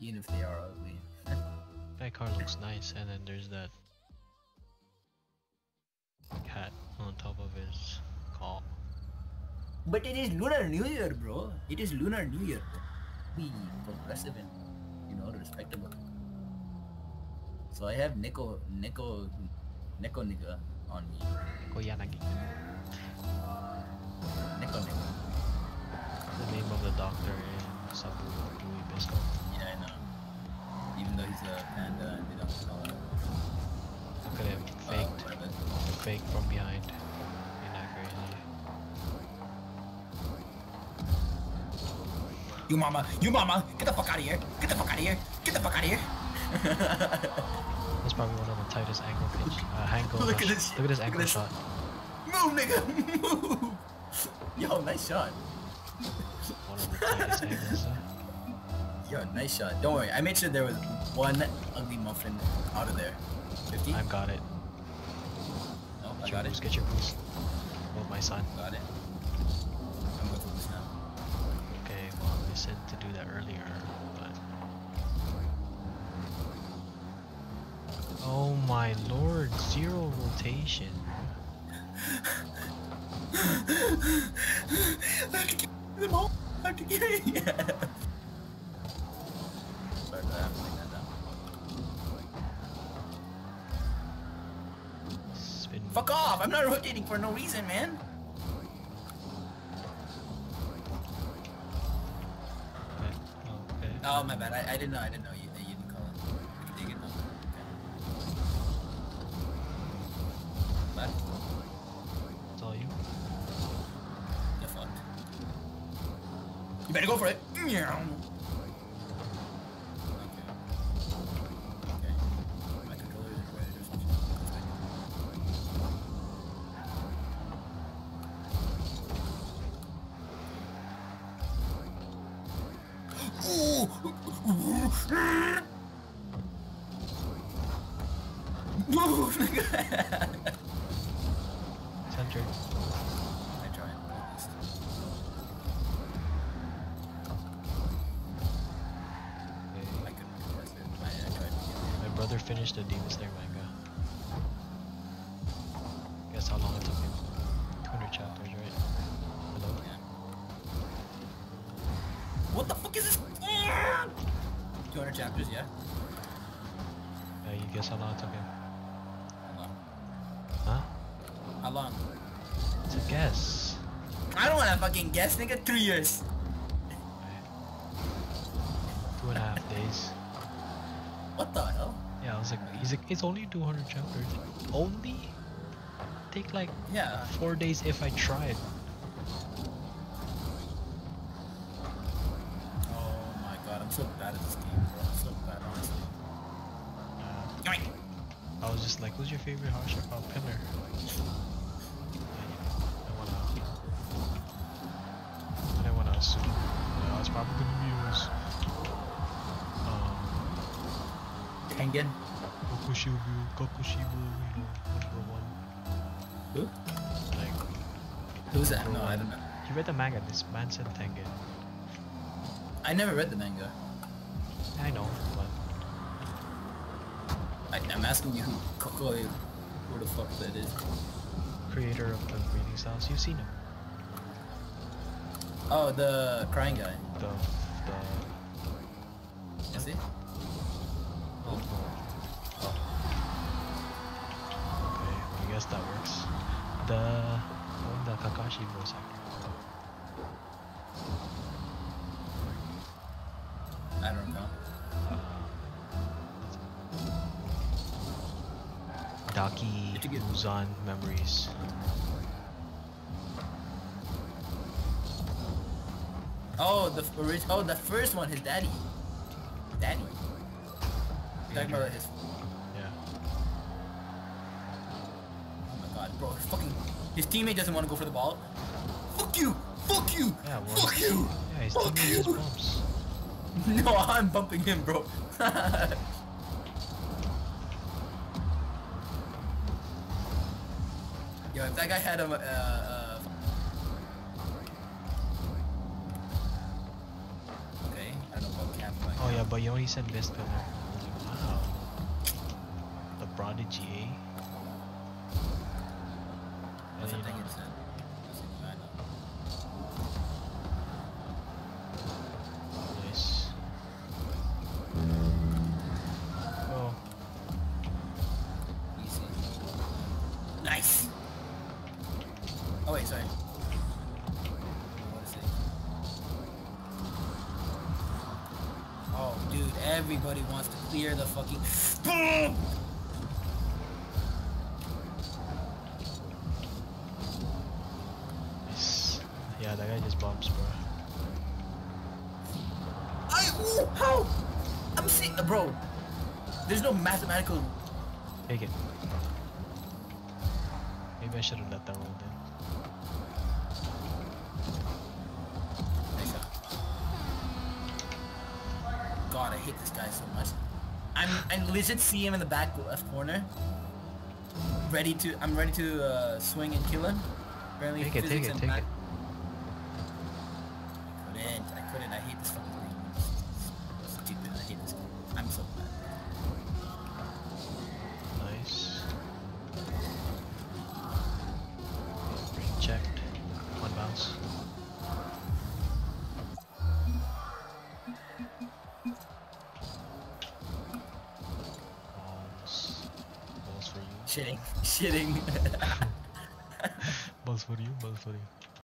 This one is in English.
even if they are ugly. That car looks nice, and then there's that hat on top of his car. But it is Lunar New Year, bro. It is Lunar New Year. Be progressive and you know respectable. So I have Nico, Nico, Nico nigga on me. Koyanagi. Uh, Nico nigga. The name of the doctor Even though he's a panda and they don't call it. Look at him, Uh, faked, whatever. fake from behind. Inaccurately. You mama, you mama, get the fuck out of here! Get the fuck out of here! Get the fuck out of here! That's probably one of the tightest angle pitch. Uh, angle Look at this- Look at this look at this. shot. Move, nigga, move! Yo, nice shot. One of the tightest angles. uh. Yo, nice shot. Don't worry, I made sure there was one ugly muffin out of there. 50? I've got it. No, I Get your got boost, it. get your boost. Oh, my son. Got it. I'm this now. Okay, well, I said to do that earlier, but. Oh my lord, zero rotation. I have to get them all. I have to get it. Yeah. Sorry Fuck off! I'm not rotating for no reason, man. Okay. okay. Oh my bad. I, I didn't know. I didn't know you, you didn't call it. Dig it. Okay. Left. It's all you. You're fucked. You better go for it. Centered. I at least. Okay. I couldn't it. I, I tried to get My brother finished the Demon Slayer manga. Guess how long it took him? 200 chapters, right? Hello? Yeah. What the fuck is this? 200 chapters, yeah? Uh, you guess how long it took him? How long? Huh? How long? It's a guess. I don't wanna fucking guess, nigga. Three years. Two and a half days. What the hell? Yeah, I was like, he's like, it's only 200 chapters. Only? Take like Yeah. four days if I tried. Oh my god, I'm so bad at this game, bro. I'm so bad, honestly. Uh. I was just like, who's your favorite oh, Pillar? I wanna. I didn't wanna assume. Yeah, it's probably gonna be yours. Um, Tengen? Kokushibo, Kokushibo, you know, number one. Who? Like, Who's that? No, I don't know. you read the manga, this man said Tengen. I never read the manga. I know, but I, I'm asking you who Kokoi, who the fuck that is. creator of the breathing styles, you've seen him. Oh, the crying guy. The, the, Is he? oh. Oh. Okay, I guess that works. The, oh, the Kakashi voice actor. Daki Did you get- Muzan Memories. Oh, the oh the first one, his daddy. Daddy. Talking about his. Yeah. Oh my god, bro, fucking. His teammate doesn't want to go for the ball. Fuck you! Fuck you! Yeah, well, Fuck you! Yeah, his Fuck you! No, I'm bumping him, bro. Yo, if that guy had a. Uh, uh, okay, I don't know about cap. Oh yeah, but you only said best pillar. I was like, wow. The prodigy, eh? What's the thing you it said? Everybody wants to clear the fucking. Boom! Yeah, that guy just bumps, bro. I ooh, how? I'm seeing, uh, bro. There's no mathematical. Take it. Maybe I should have let that one in. I hate this guy so much. I'm I legit see him in the back left corner. Ready to I'm ready to uh, swing and kill him. Apparently Take it, take it, take math- it. Shitting, shitting. Balls for you, balls for you.